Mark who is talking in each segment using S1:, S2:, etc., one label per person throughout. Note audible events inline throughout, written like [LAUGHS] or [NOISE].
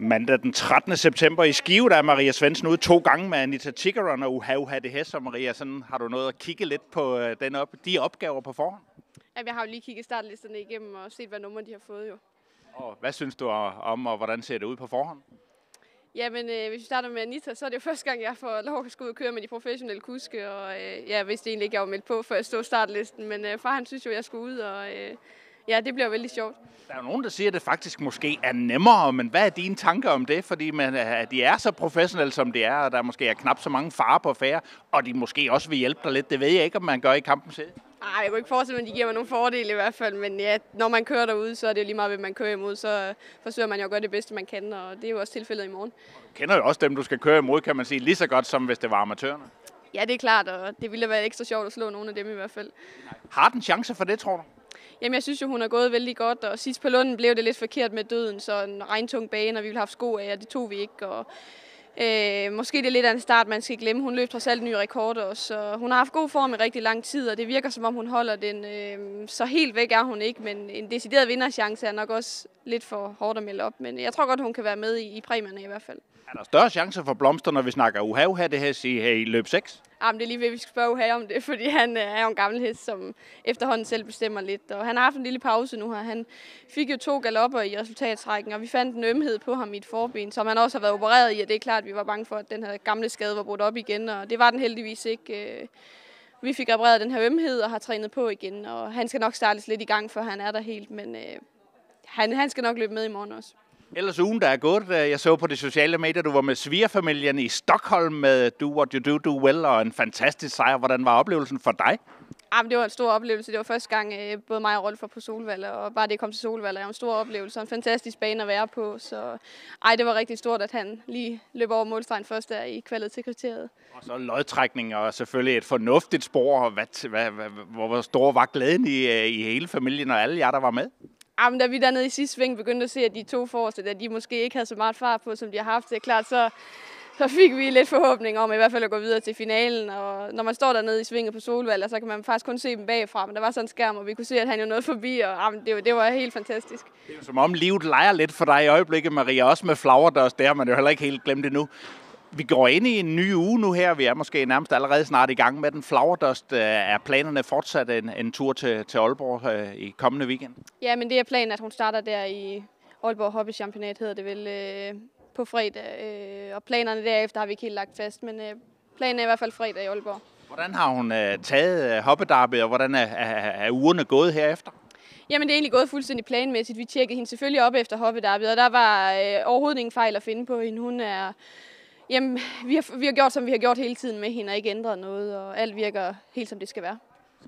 S1: Mandag den 13. september i Skive, der er Maria Svendsen ude to gange med Anita Tiggeron og Uha Uha det Hess. Og Maria, sådan, har du noget at kigge lidt på øh, den op, de opgaver på forhånd?
S2: Jamen, jeg har jo lige kigget startlisterne igennem og set, hvad nummer de har fået jo.
S1: Og hvad synes du om, og hvordan ser det ud på forhånd?
S2: Jamen, øh, hvis vi starter med Anita, så er det jo [LAUGHS] første gang, jeg får lov at skulle ud og køre med de professionelle kuske, og øh, jeg vidste egentlig ikke, jeg var meldt på, før jeg stod startlisten, men øh, far han synes jo, jeg skulle ud, og øh, ja, det bliver vældig sjovt.
S1: Der er jo nogen, der siger, at det faktisk måske er nemmere, men hvad er dine tanker om det? Fordi man, at de er så professionelle, som de er, og der måske er knap så mange farer på færre, og de måske også vil hjælpe dig lidt. Det ved jeg ikke, om man gør i kampen selv.
S2: Nej, jeg kunne ikke forestille mig, at de giver mig nogle fordele i hvert fald, men ja, når man kører derude, så er det jo lige meget, hvad man kører imod, så forsøger man jo at gøre det bedste, man kan, og det er jo også tilfældet i morgen.
S1: Du kender jo også dem, du skal køre imod, kan man sige, lige så godt som hvis det var amatørerne.
S2: Ja, det er klart, og det ville være ekstra sjovt at slå nogle af dem i hvert fald.
S1: Har den chance for det, tror du?
S2: Jamen, jeg synes jo, hun har gået vældig godt, og sidst på Lunden blev det lidt forkert med døden, så en regntung bane, og vi ville have haft sko af, og det tog vi ikke. Og, øh, måske det er lidt af en start, man skal glemme. Hun løb trods alt ny rekord også, så hun har haft god form i rigtig lang tid, og det virker som om, hun holder den. Øh, så helt væk er hun ikke, men en decideret vinderchance er nok også lidt for hårdt at melde op. Men jeg tror godt, hun kan være med i, i præmierne i hvert fald.
S1: Er der større chancer for Blomster, når vi snakker uhav her det her i, i løb 6?
S2: Ah, Jamen, det er lige ved, at vi skal spørge her om det, [LAUGHS] fordi han øh, er jo en gammel hest, som efterhånden selv bestemmer lidt. Og han har haft en lille pause nu her. Han fik jo to galopper i resultatstrækken, og vi fandt en ømhed på ham i et forben, som han også har været opereret i, og det er klart, at vi var bange for, at den her gamle skade var brudt op igen, og det var den heldigvis ikke. Øh. Vi fik repareret den her ømhed og har trænet på igen, og han skal nok startes lidt i gang, før han er der helt, men øh, han, han skal nok løbe med i morgen også.
S1: Ellers ugen, der er gået, jeg så på de sociale medier, du var med svigerfamilien i Stockholm med Do What You Do, Do Well, og en fantastisk sejr. Hvordan var oplevelsen for dig?
S2: Jamen, det var en stor oplevelse. Det var første gang, øh, både mig og Rolf var på Solvalg, og bare det kom til Solvalg er en stor oplevelse, og en fantastisk bane at være på. Så ej, det var rigtig stort, at han lige løb over målstregen først der i kvalet til kriteriet.
S1: Og så lodtrækning, og selvfølgelig et fornuftigt spor. Hvad, hvad, hvad, hvor stor var glæden i, øh, i hele familien og alle jer, der var med?
S2: Jamen, da vi dernede i sidste sving begyndte at se, at de to forreste, at de måske ikke havde så meget fart på, som de har haft, det er klart, så, så fik vi lidt forhåbning om i hvert fald at gå videre til finalen. Og når man står dernede i svinget på Solvalg, så kan man faktisk kun se dem bagfra, men der var sådan en skærm, og vi kunne se, at han jo nåede forbi, og jamen, det, var, det var helt fantastisk.
S1: Det er jo som om livet leger lidt for dig i øjeblikket, Maria, også med Flowerdust, der man jo heller ikke helt glemt det nu. Vi går ind i en ny uge nu her. Vi er måske nærmest allerede snart i gang med den. Flowerdust øh, er planerne fortsat en, en tur til, til Aalborg øh, i kommende weekend?
S2: Ja, men det er planen, at hun starter der i Aalborg Hobby Championat, hedder det vel, øh, på fredag. Øh, og planerne derefter har vi ikke helt lagt fast, men øh, planen er i hvert fald fredag i Aalborg.
S1: Hvordan har hun øh, taget øh, hoppedarby, og hvordan er, er, er ugerne gået herefter?
S2: Jamen, det er egentlig gået fuldstændig planmæssigt. Vi tjekkede hende selvfølgelig op efter hoppedarby, og der var øh, overhovedet ingen fejl at finde på hende. Hun er Jamen, vi har, vi har gjort, som vi har gjort hele tiden med hende, og ikke ændret noget, og alt virker helt, som det skal være.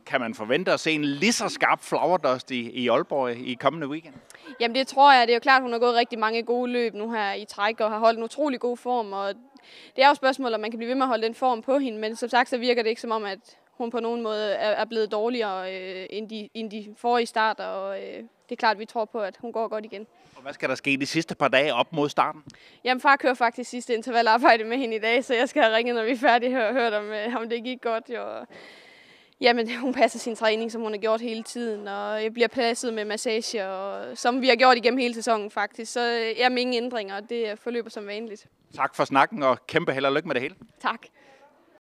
S1: Kan man forvente at se en lige så skarp Flowerdust i, i Aalborg i kommende weekend?
S2: Jamen, det tror jeg. Det er jo klart, hun har gået rigtig mange gode løb nu her i træk, og har holdt en utrolig god form, og det er jo et spørgsmål, om man kan blive ved med at holde den form på hende, men som sagt, så virker det ikke som om, at hun på nogen måde er, er blevet dårligere øh, end, de, end de forrige starter, og øh, det er klart, at vi tror på, at hun går godt igen.
S1: Og hvad skal der ske de sidste par dage op mod starten?
S2: Jamen, far kører faktisk sidste intervalarbejde med hende i dag, så jeg skal have ringet, når vi er færdige, og hørt om, øh, om det gik godt. Jo. Jamen, hun passer sin træning, som hun har gjort hele tiden, og jeg bliver passet med massage, og, som vi har gjort igennem hele sæsonen faktisk. Så jeg øh, er ingen ændringer, og det forløber som vanligt.
S1: Tak for snakken, og kæmpe held og lykke med det hele.
S2: Tak.